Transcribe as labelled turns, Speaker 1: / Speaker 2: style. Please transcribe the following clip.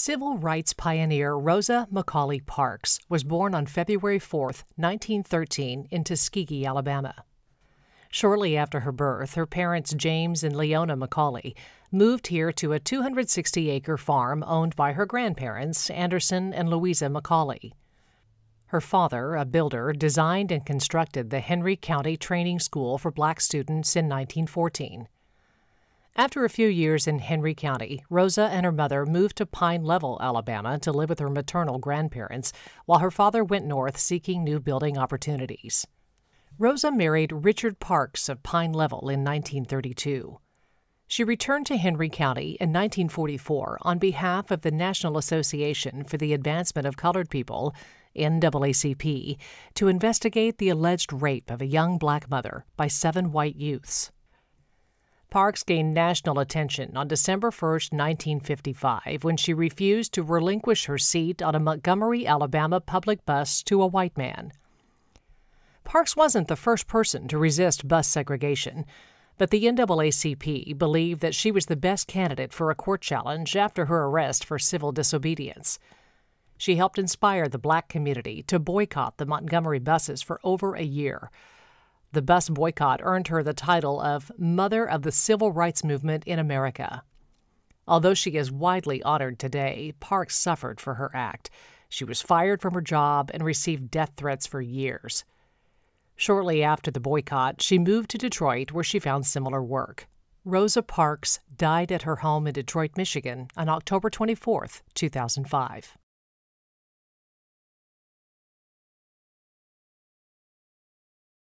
Speaker 1: Civil rights pioneer Rosa McCauley Parks was born on February 4, 1913, in Tuskegee, Alabama. Shortly after her birth, her parents, James and Leona McCauley, moved here to a 260 acre farm owned by her grandparents, Anderson and Louisa McCauley. Her father, a builder, designed and constructed the Henry County Training School for black students in 1914. After a few years in Henry County, Rosa and her mother moved to Pine Level, Alabama, to live with her maternal grandparents, while her father went north seeking new building opportunities. Rosa married Richard Parks of Pine Level in 1932. She returned to Henry County in 1944 on behalf of the National Association for the Advancement of Colored People, NAACP, to investigate the alleged rape of a young black mother by seven white youths. Parks gained national attention on December 1, 1955, when she refused to relinquish her seat on a Montgomery, Alabama public bus to a white man. Parks wasn't the first person to resist bus segregation, but the NAACP believed that she was the best candidate for a court challenge after her arrest for civil disobedience. She helped inspire the black community to boycott the Montgomery buses for over a year the bus boycott earned her the title of Mother of the Civil Rights Movement in America. Although she is widely honored today, Parks suffered for her act. She was fired from her job and received death threats for years. Shortly after the boycott, she moved to Detroit where she found similar work. Rosa Parks died at her home in Detroit, Michigan on October 24, 2005.